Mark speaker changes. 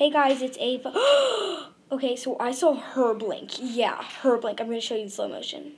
Speaker 1: Hey guys, it's Ava. okay, so I saw her blink. Yeah, her blink. I'm going to show you in slow motion.